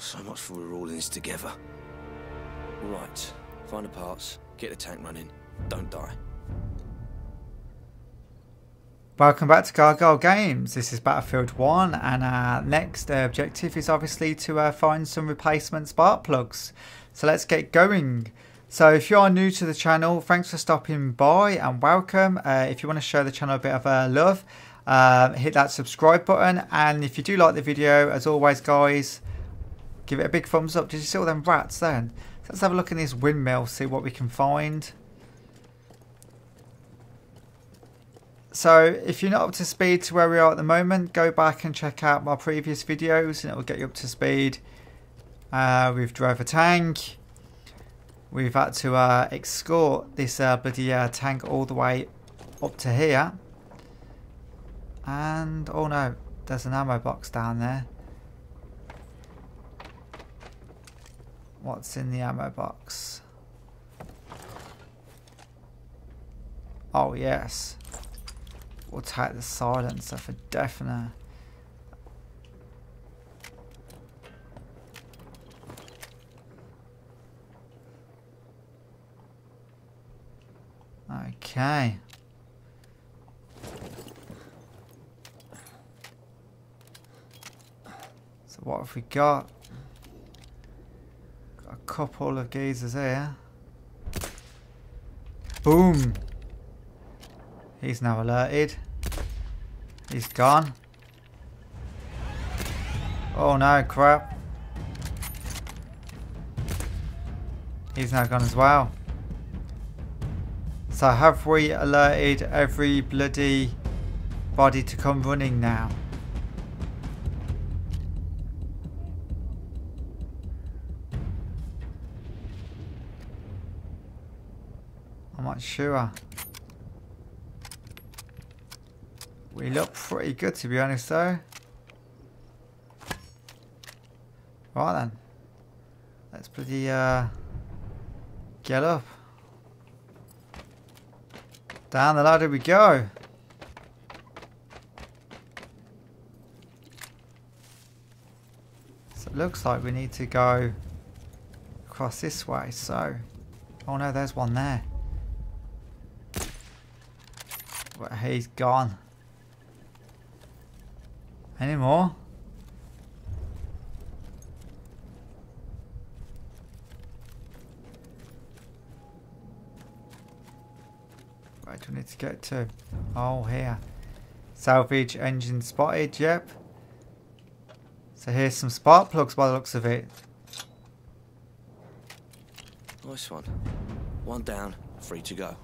So much for we're all in this together. Right, find the parts, get the tank running, don't die. Welcome back to Gargoyle Games. This is Battlefield 1 and our next uh, objective is obviously to uh, find some replacement spark plugs. So let's get going. So if you are new to the channel, thanks for stopping by and welcome. Uh, if you want to show the channel a bit of uh, love, uh, hit that subscribe button. And if you do like the video, as always guys, give it a big thumbs up. Did you see all them rats then? Let's have a look in this windmill, see what we can find. So if you're not up to speed to where we are at the moment, go back and check out my previous videos and it will get you up to speed. Uh, we've drove a tank. We've had to uh, escort this uh, bloody uh, tank all the way up to here. And, oh no, there's an ammo box down there. What's in the ammo box? Oh yes. We'll take the silencer for definite. Okay. So what have we got? A couple of gazers here. Boom! He's now alerted. He's gone. Oh no, crap. He's now gone as well. So have we alerted every bloody body to come running now? Not sure. We look pretty good to be honest though. Right then. Let's bloody uh, get up. Down the ladder we go. So it looks like we need to go across this way. So, oh no, there's one there. But he's gone. Any more? Where do we need to get to? Oh, here. Salvage engine spotted, yep. So here's some spark plugs by the looks of it. Nice one. One down, free to go.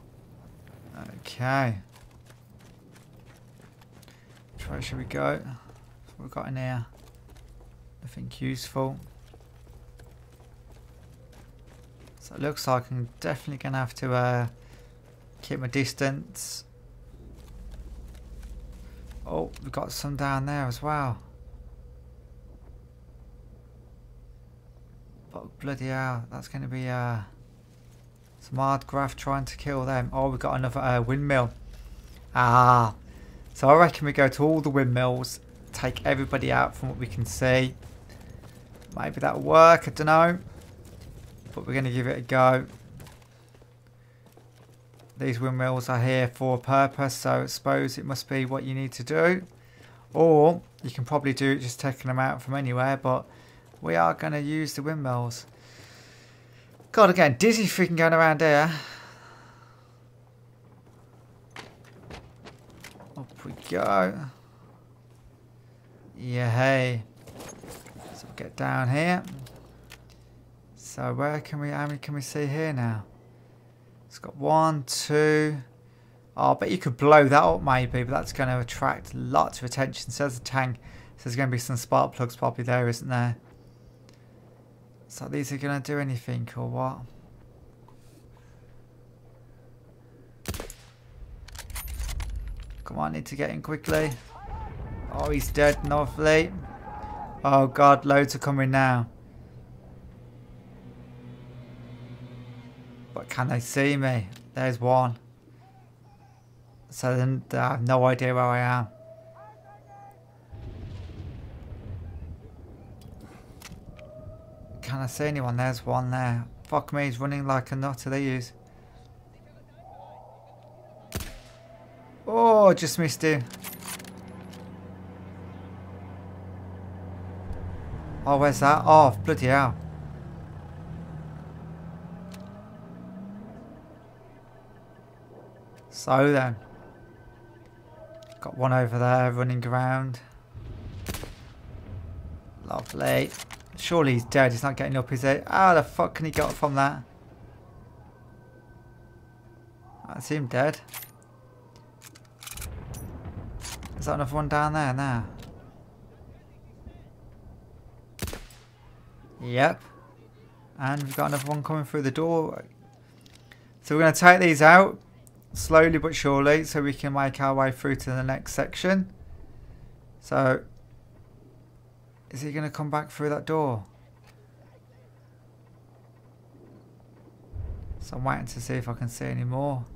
Okay. Way should we go? What we've got in here? Nothing useful. So it looks like I'm definitely going to have to uh, keep my distance. Oh, we've got some down there as well. But bloody hell, that's going to be uh, some hard graft trying to kill them. Oh, we've got another uh, windmill. Ah, so I reckon we go to all the windmills, take everybody out from what we can see. Maybe that'll work, I don't know. But we're going to give it a go. These windmills are here for a purpose, so I suppose it must be what you need to do. Or you can probably do it just taking them out from anywhere, but we are going to use the windmills. God, again, dizzy freaking going around here. Up we go. Yeah, hey. So we'll get down here. So where can we, how many can we see here now? It's got one, two. Oh, I bet you could blow that up maybe, but that's going to attract lots of attention. So there's a tank. So there's going to be some spark plugs probably there, isn't there? So these are going to do anything or what? Come on, need to get in quickly. Oh, he's dead, lovely. Oh god, loads are coming now. But can they see me? There's one. So then I have no idea where I am. can I see anyone? There's one there. Fuck me, he's running like a nutter they use. Oh, just missed him. Oh, where's that? Oh, bloody hell. So then. Got one over there running around. Lovely. Surely he's dead. He's not getting up, is he? How the fuck can he get up from that? I see him dead. Is that another one down there now? Yep. And we've got another one coming through the door. So we're going to take these out slowly but surely so we can make our way through to the next section. So, is he going to come back through that door? So I'm waiting to see if I can see any more.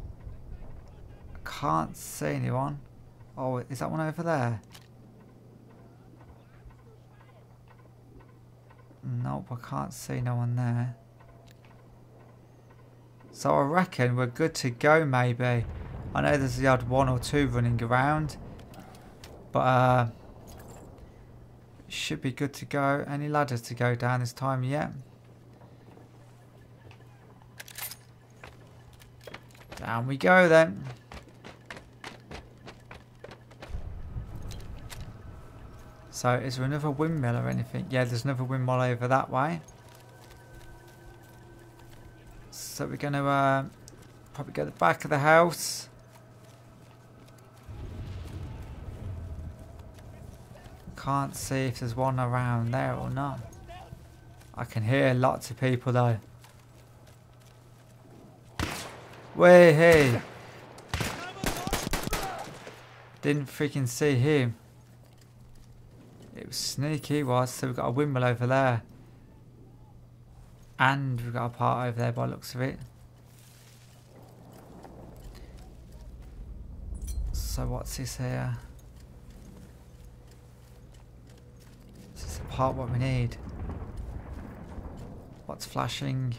I can't see anyone. Oh, is that one over there? Nope, I can't see no one there. So I reckon we're good to go maybe. I know there's the odd one or two running around. But uh, should be good to go. Any ladders to go down this time yet? Down we go then. So is there another windmill or anything? Yeah, there's another windmill over that way. So we're going to uh, probably go to the back of the house. Can't see if there's one around there or not. I can hear lots of people though. Way hey. Didn't freaking see him. It was sneaky was, so we've got a windmill over there. And we've got a part over there by the looks of it. So what's this here? This is the part what we need. What's flashing?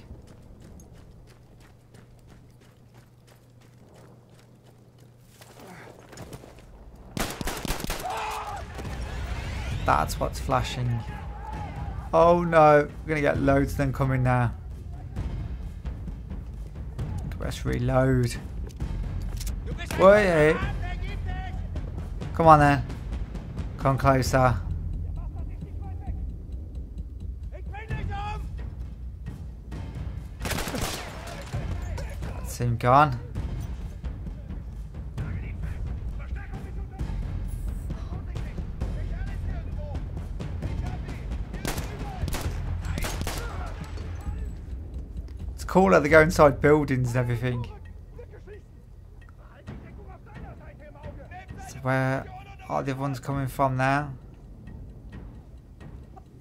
That's what's flashing. Oh no, we're gonna get loads of them coming now. Let's reload. Wait, come on then. Come closer. That's him gone. Cool how they go inside buildings and everything. So where are the ones coming from now?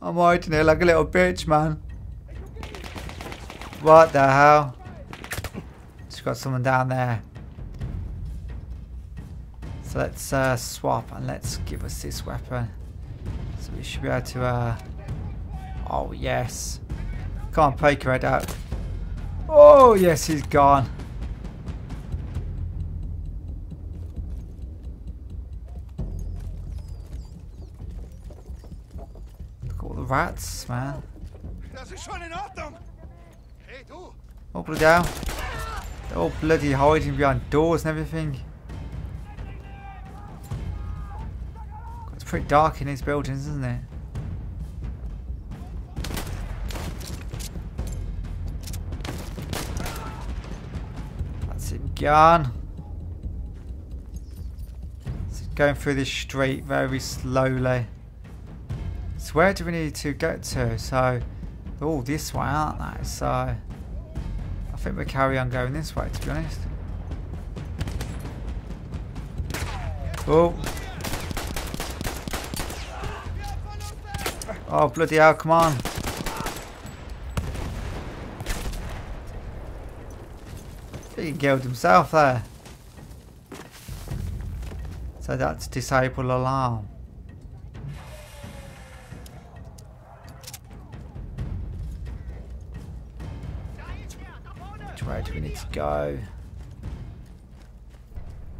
I'm hiding here like a little bitch, man. What the hell? Just got someone down there. So let's uh, swap and let's give us this weapon. So we should be able to... Uh... Oh, yes. Can't poke your head out. Oh, yes, he's gone. Look at all the rats, man. Oh, bloody hell. They're all bloody hiding behind doors and everything. It's pretty dark in these buildings, isn't it? Gone. going through this street very slowly. So where do we need to get to? So, oh, this way, aren't they? So, I think we carry on going this way, to be honest. Oh. Oh, bloody hell, come on. He killed himself there. So that's disable alarm. Which way do we need to go?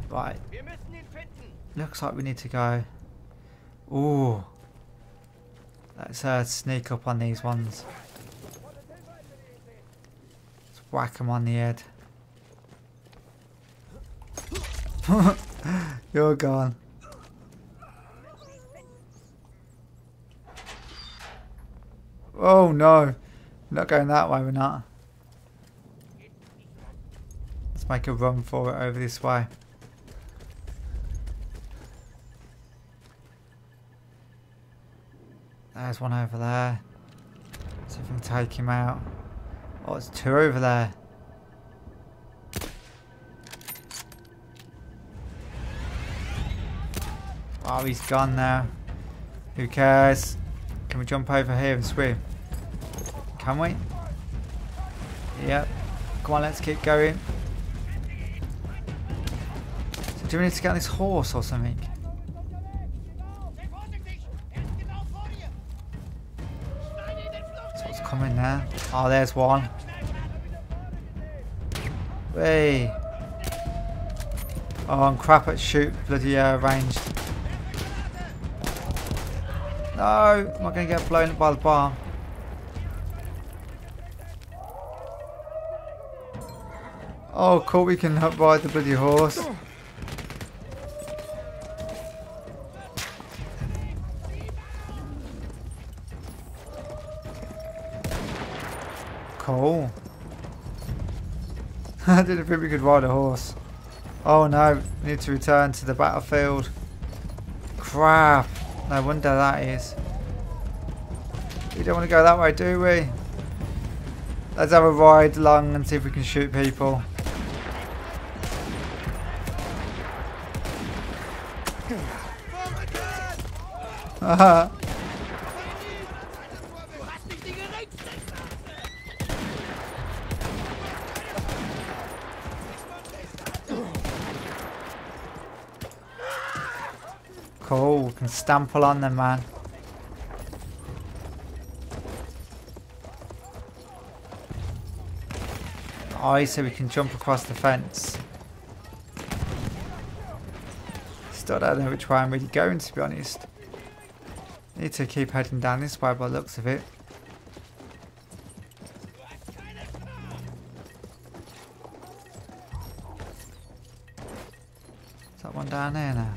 Right. Looks like we need to go. Ooh. Let's uh, sneak up on these ones. Let's whack them on the head. You're gone. Oh no. Not going that way, we're not. Let's make a run for it over this way. There's one over there. See if we can take him out. Oh, it's two over there. Oh, he's gone now. Who cares? Can we jump over here and swim? Can we? Yep. Come on, let's keep going. So do we need to get on this horse or something? What's coming there. Oh, there's one. Hey. Oh, I'm crap at shoot bloody uh, range. No, am I going to get blown by the bomb? Oh, cool, we can ride the bloody horse. Cool. I didn't think we could ride a horse. Oh no, need to return to the battlefield. Crap. No wonder that is. We don't want to go that way, do we? Let's have a ride along and see if we can shoot people. Haha. Cool, we can stample on them, man. Oh, so we can jump across the fence. Still don't know which way I'm really going, to be honest. Need to keep heading down this way by the looks of it. Is that one down there now?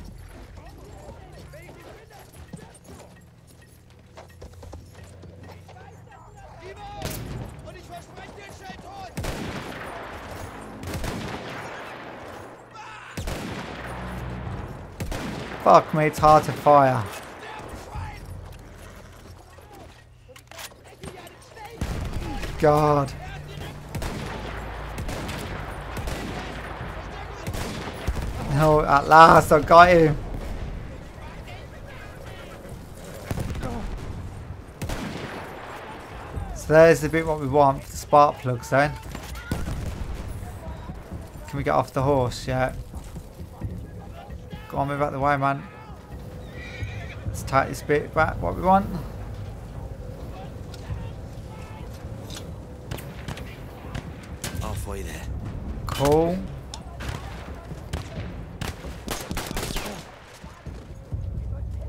Fuck me, it's hard to fire. God. No, at last I got him. So there's the bit what we want, the spark plugs then. Can we get off the horse? Yeah. Go on, move out the way, man. Let's take this bit back, what we want. Halfway there. Cool.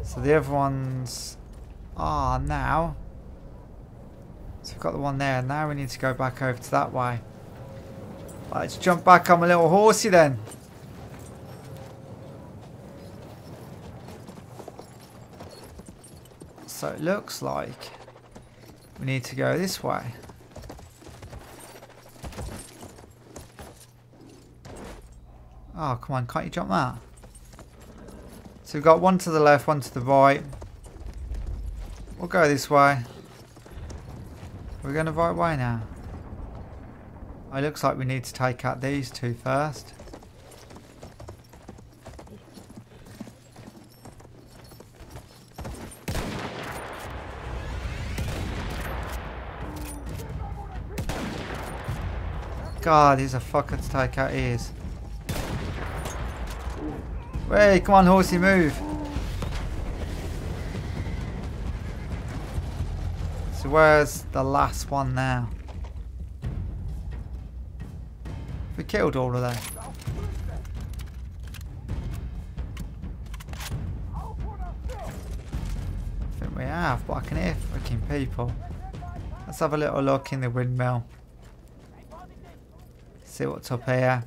So the other ones are now. So we've got the one there. And now we need to go back over to that way. Let's jump back on my little horsey then. So it looks like we need to go this way. Oh, come on, can't you jump that? So we've got one to the left, one to the right. We'll go this way. We're going the right way now. It looks like we need to take out these two first. God, he's a fucking to take out ears. Wait, come on, horsey, move. So where's the last one now? We killed all of them. I think we have, but I can hear freaking people. Let's have a little look in the windmill. See what's up here.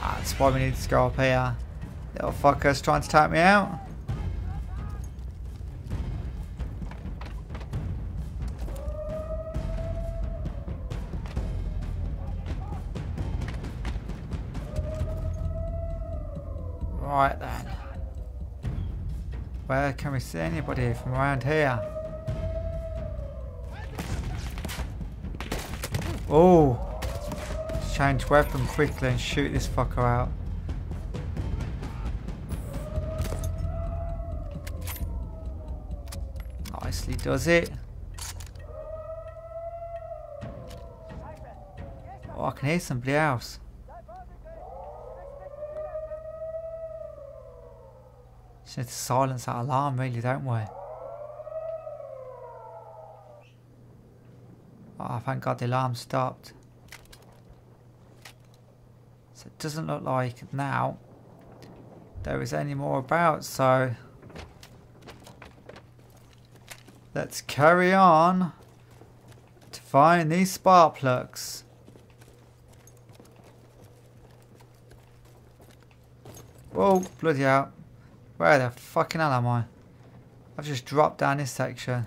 That's why we need to go up here. Little fuckers trying to take me out. See anybody from around here? Oh! Change weapon quickly and shoot this fucker out. Nicely does it. Oh, I can hear somebody else. Just need to silence that alarm, really, don't we? Oh, thank God the alarm stopped. So it doesn't look like now there is any more about, so let's carry on to find these spark plugs. Whoa, bloody hell. Where the fucking hell am I? I've just dropped down this section.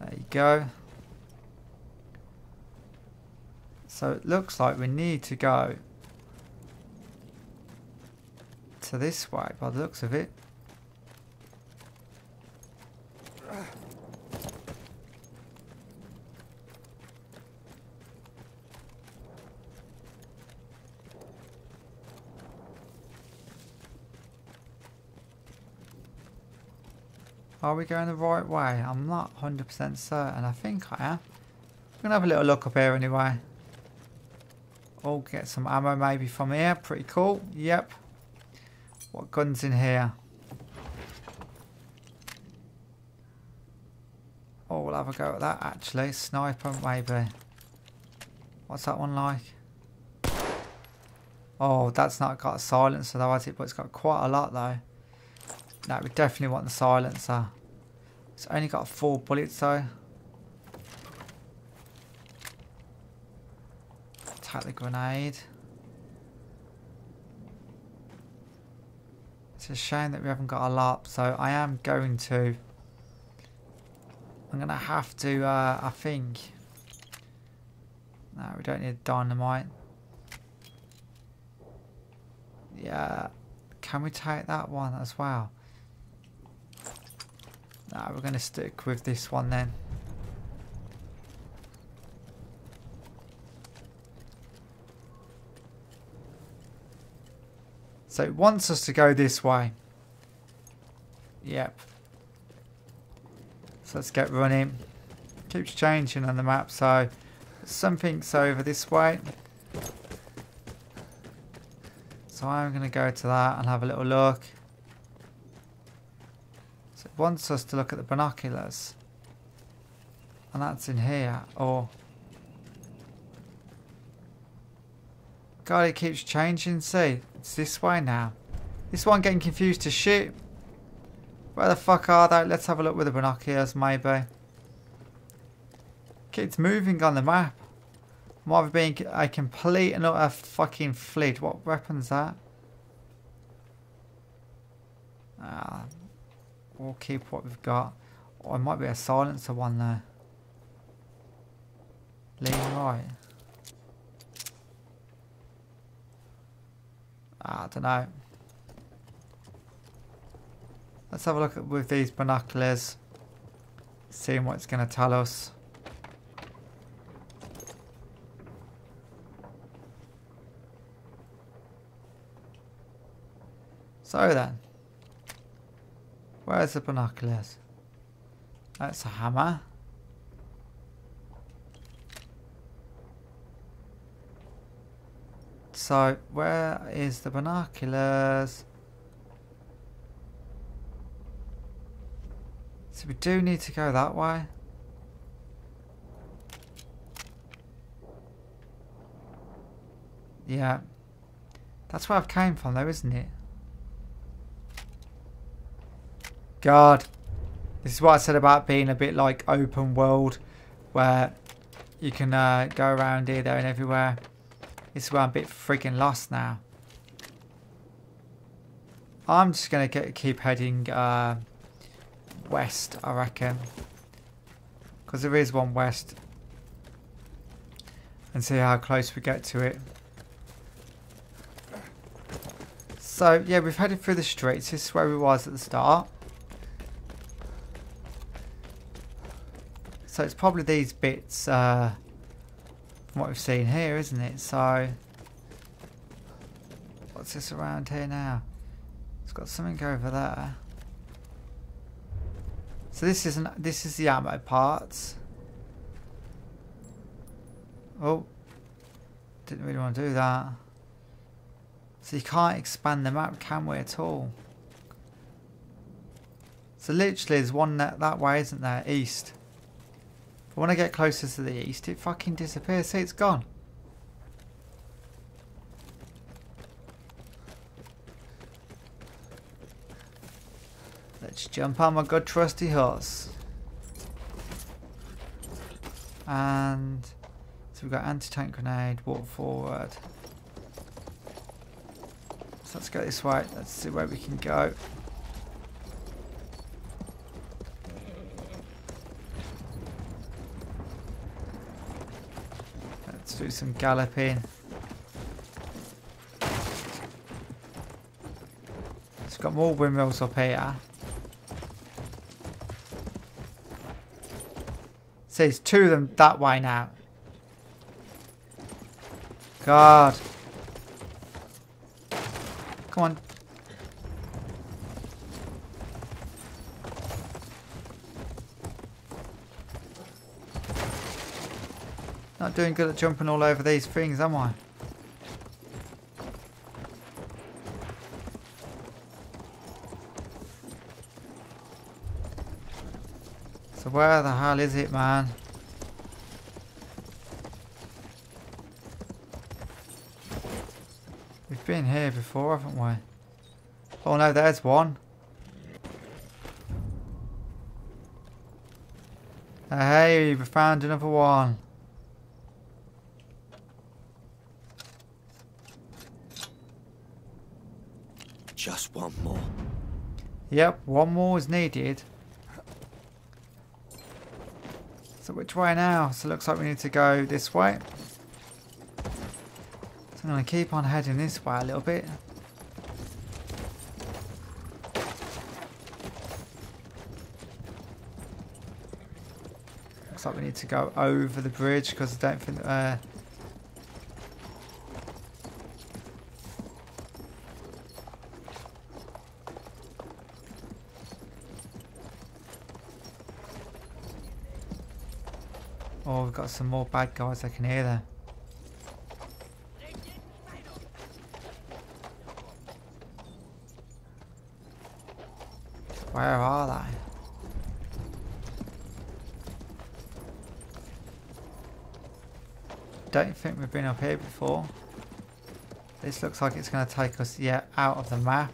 There you go. So it looks like we need to go to this way by the looks of it. Are we going the right way? I'm not 100% certain. I think I am. I'm going to have a little look up here anyway. Oh, get some ammo maybe from here. Pretty cool. Yep. What guns in here? Oh, we'll have a go at that actually. Sniper maybe. What's that one like? Oh, that's not got a silencer though, has it? But it's got quite a lot though. No, we definitely want the silencer. It's only got four bullets though. Take the grenade. It's a shame that we haven't got a lot, so I am going to. I'm going to have to, uh, I think. No, we don't need dynamite. Yeah. Can we take that one as well? No, we're going to stick with this one then. So it wants us to go this way. Yep. So let's get running. Keeps changing on the map, so something's over this way. So I'm going to go to that and have a little look. Wants us to look at the binoculars. And that's in here. Or... God, it keeps changing. See, it's this way now. This one getting confused to shit. Where the fuck are they? Let's have a look with the binoculars, maybe. It's moving on the map. Might have been a complete and utter fucking fleet. What weapon's that? Ah, we'll keep what we've got. Oh, it might be a silencer one there. Lean right. Ah, I don't know. Let's have a look at with these binoculars. Seeing what it's going to tell us. So then. Where's the binoculars? That's a hammer. So, where is the binoculars? So we do need to go that way. Yeah. That's where I've came from though, isn't it? God. This is what I said about being a bit like open world. Where you can uh, go around here, there and everywhere. This is where I'm a bit freaking lost now. I'm just going to keep heading uh, west, I reckon. Because there is one west. And see how close we get to it. So, yeah, we've headed through the streets. This is where we was at the start. So it's probably these bits uh, what we've seen here, isn't it? So, what's this around here now? It's got something over there. So this is an, this is the ammo parts. Oh, didn't really want to do that. So you can't expand the map, can we, at all? So literally there's one that, that way, isn't there? East. But when I get closer to the east, it fucking disappears. See, it's gone. Let's jump on my good trusty horse. And so we've got anti-tank grenade, walk forward. So let's go this way. Let's see where we can go. Let's some galloping. It's got more windmills up here. It's two of them that way now. God. Come on. Not doing good at jumping all over these things, am I? So where the hell is it, man? We've been here before, haven't we? Oh no, there's one. Hey, we found another one. Just one more. Yep, one more is needed. So which way now? So it looks like we need to go this way. So I'm going to keep on heading this way a little bit. Looks like we need to go over the bridge because I don't think... Uh, we've got some more bad guys I can hear there. Where are they? Don't think we've been up here before. This looks like it's going to take us, yeah, out of the map.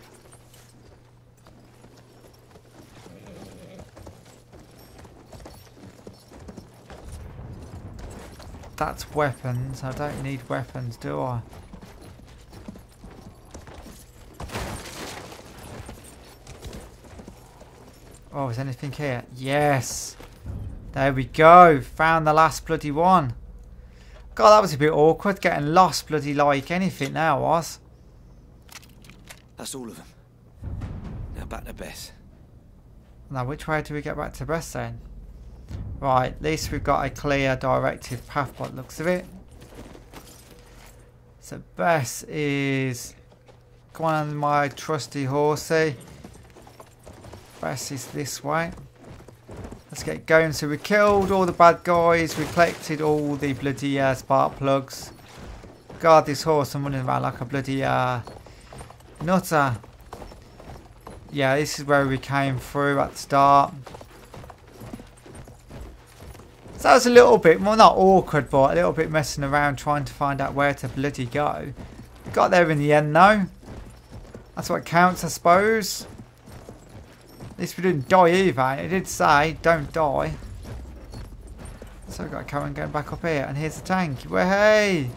That's weapons. I don't need weapons, do I? Oh, is anything here? Yes! There we go. Found the last bloody one. God, that was a bit awkward getting lost bloody like anything now was. That's all of them. Now back to Bess. Now, which way do we get back to Bess then? Right, at least we've got a clear directive path by looks of it. So Bess is... Come on my trusty horsey. Bess is this way. Let's get going. So we killed all the bad guys. We collected all the bloody uh, spark plugs. God, this horse I'm running around like a bloody uh, nutter. Yeah, this is where we came through at the start. So that was a little bit, well not awkward, but a little bit messing around trying to find out where to bloody go. Got there in the end though. That's what counts I suppose. At least we didn't die either. It did say, don't die. So we've got Karen going back up here. And here's the tank. Hey!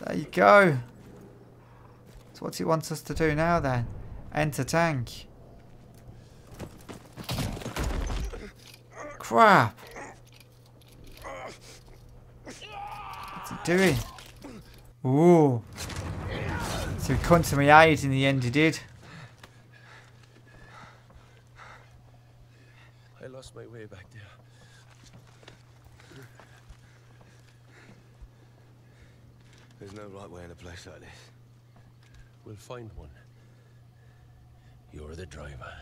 There you go. So what's he wants us to do now then? Enter tank. Crap! What's he doing? Ooh. So he come to my aid in the end he did. I lost my way back there. There's no right way in a place like this. We'll find one. You're the driver.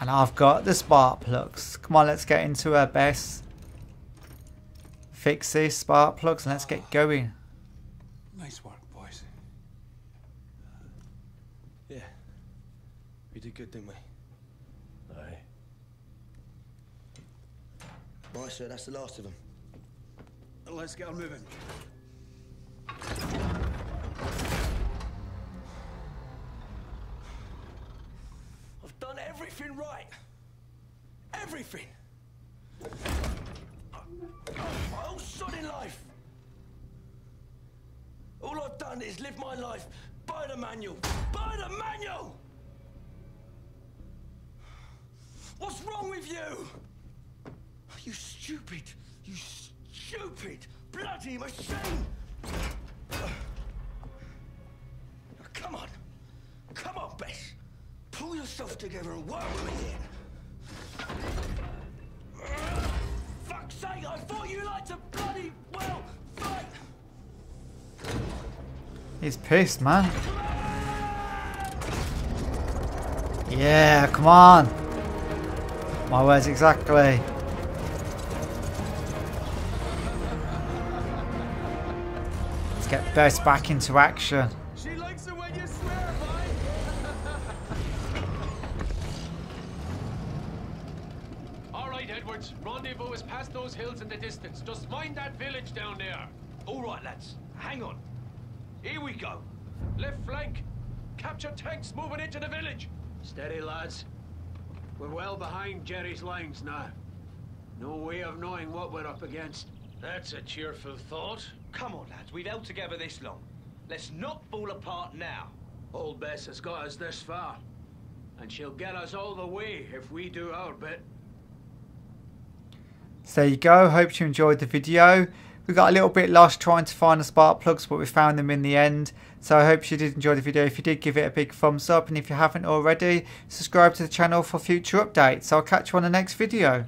And I've got the spark plugs. Come on, let's get into our best. Fix these spark plugs and let's get ah. going. Nice work, boys. Uh, yeah. We did good, didn't we? Aye. Right, sir, that's the last of them. Let's get on moving. Done everything right. Everything. My whole sodding life. All I've done is live my life by the manual. By the manual! What's wrong with you? You stupid, you stupid, bloody machine! Come on. Come on, Bess. Pull yourself together and work with here. Fuck's sake, I thought you liked to bloody well fight. He's pissed, man. Yeah, come on. My words exactly. Let's get Bess back into action. She likes it when you swear, boy. All right, Edwards. Rendezvous is past those hills in the distance. Just mind that village down there. All right, lads. Hang on. Here we go. Left flank. Capture tanks moving into the village. Steady, lads. We're well behind Jerry's lines now. No way of knowing what we're up against. That's a cheerful thought. Come on, lads. We've held together this long. Let's not fall apart now. Old Bess has got us this far. And she'll get us all the way if we do our bit. So there you go. Hope you enjoyed the video. We got a little bit lost trying to find the spark plugs, but we found them in the end. So I hope you did enjoy the video. If you did, give it a big thumbs up. And if you haven't already, subscribe to the channel for future updates. I'll catch you on the next video.